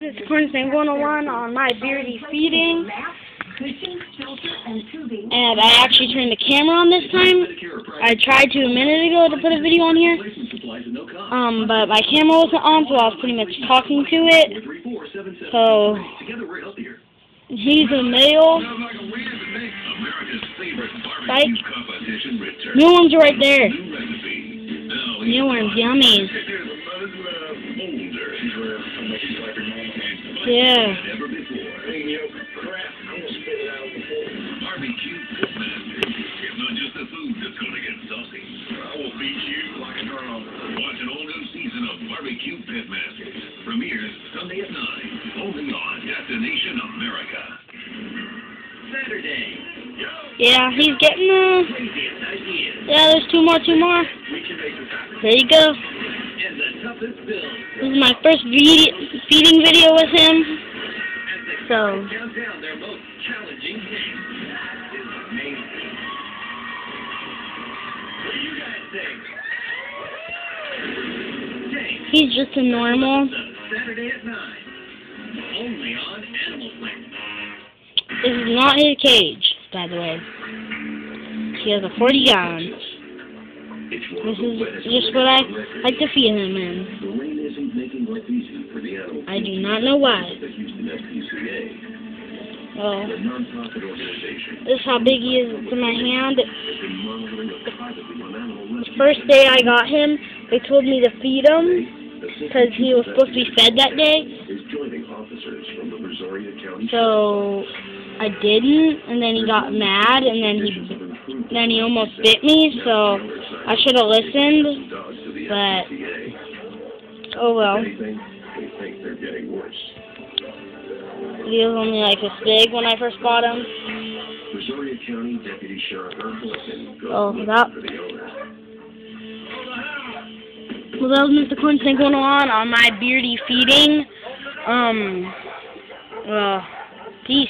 This is St. 101 on my beardy feeding. And I actually turned the camera on this time. I tried to a minute ago to put a video on here. Um, but my camera wasn't on, so I was pretty much talking to it. So, he's a male. Spike. New one's right there. New one's yummy. Yeah. Barbecue Pitmaster. It's not just the food that's going to get saucy. I will beat you like a drum. Watch an all new season of Barbecue Pitmaster. Premieres Sunday at 9. Only on Destination America. Saturday. Yeah, he's getting, uh, Craziest ideas. yeah, there's two more, two more. We can make this happen. There you go. This is my first feeding video with him. So, count down their most challenging things. That is amazing. What do you guys think? Tank. he's just a normal. Saturday at 9. Only on Animal Planet. This is not his cage, by the way. He has a 40 gallon. This is just what I like to feed him in. I do not know why. Well, this is how big he is to my hand. The first day I got him, they told me to feed him because he was supposed to be fed that day. So I didn't, and then he got mad, and then he then he almost bit me. So I should have listened. but- Oh well. He was only like this big when I first bought him. Oh, that-. Well, that was Mr. Thing going on on my beardy feeding. Um, well, peace.